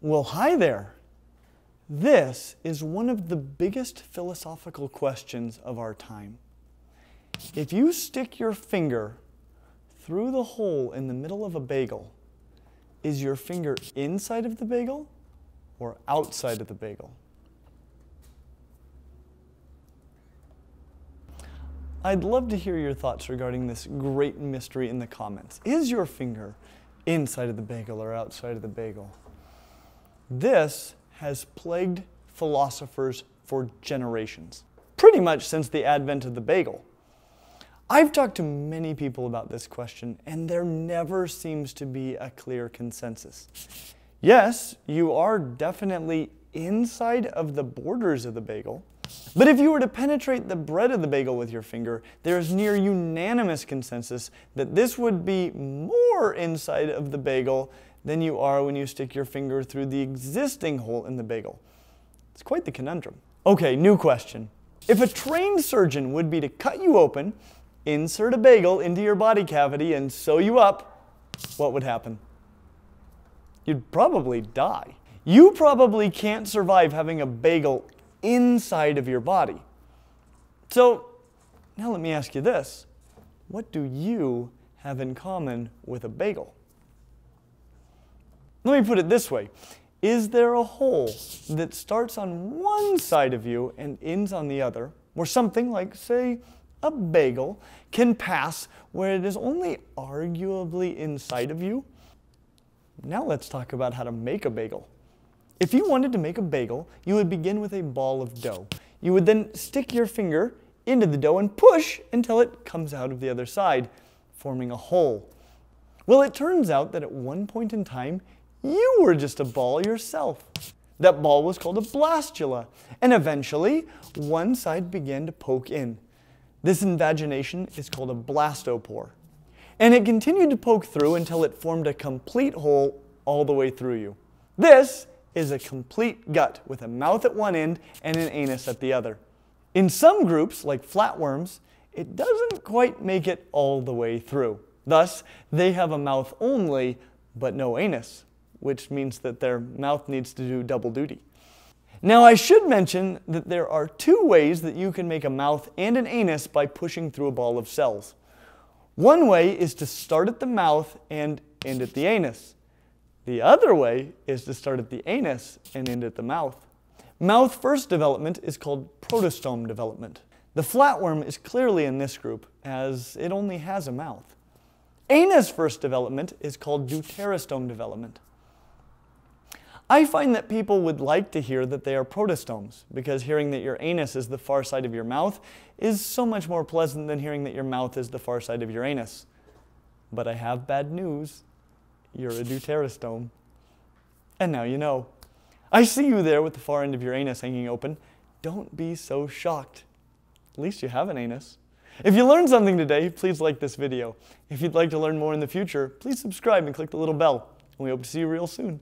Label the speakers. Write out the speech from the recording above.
Speaker 1: Well, hi there. This is one of the biggest philosophical questions of our time. If you stick your finger through the hole in the middle of a bagel, is your finger inside of the bagel or outside of the bagel? I'd love to hear your thoughts regarding this great mystery in the comments. Is your finger inside of the bagel or outside of the bagel? This has plagued philosophers for generations, pretty much since the advent of the bagel. I've talked to many people about this question, and there never seems to be a clear consensus. Yes, you are definitely inside of the borders of the bagel, but if you were to penetrate the bread of the bagel with your finger, there is near unanimous consensus that this would be more inside of the bagel than you are when you stick your finger through the existing hole in the bagel. It's quite the conundrum. Okay, new question. If a trained surgeon would be to cut you open, insert a bagel into your body cavity, and sew you up, what would happen? You'd probably die. You probably can't survive having a bagel inside of your body. So now let me ask you this. What do you have in common with a bagel? Let me put it this way. Is there a hole that starts on one side of you and ends on the other, where something like, say, a bagel can pass where it is only arguably inside of you? Now let's talk about how to make a bagel. If you wanted to make a bagel, you would begin with a ball of dough. You would then stick your finger into the dough and push until it comes out of the other side, forming a hole. Well, it turns out that at one point in time, you were just a ball yourself. That ball was called a blastula, and eventually, one side began to poke in. This invagination is called a blastopore. And it continued to poke through until it formed a complete hole all the way through you. This is a complete gut with a mouth at one end and an anus at the other. In some groups, like flatworms, it doesn't quite make it all the way through. Thus, they have a mouth only, but no anus, which means that their mouth needs to do double duty. Now, I should mention that there are two ways that you can make a mouth and an anus by pushing through a ball of cells. One way is to start at the mouth and end at the anus. The other way is to start at the anus and end at the mouth. Mouth first development is called protostome development. The flatworm is clearly in this group as it only has a mouth. Anus first development is called deuterostome development. I find that people would like to hear that they are protostomes because hearing that your anus is the far side of your mouth is so much more pleasant than hearing that your mouth is the far side of your anus. But I have bad news you're a deuterostome. And now you know. I see you there with the far end of your anus hanging open. Don't be so shocked. At least you have an anus. If you learned something today, please like this video. If you'd like to learn more in the future, please subscribe and click the little bell. And we hope to see you real soon.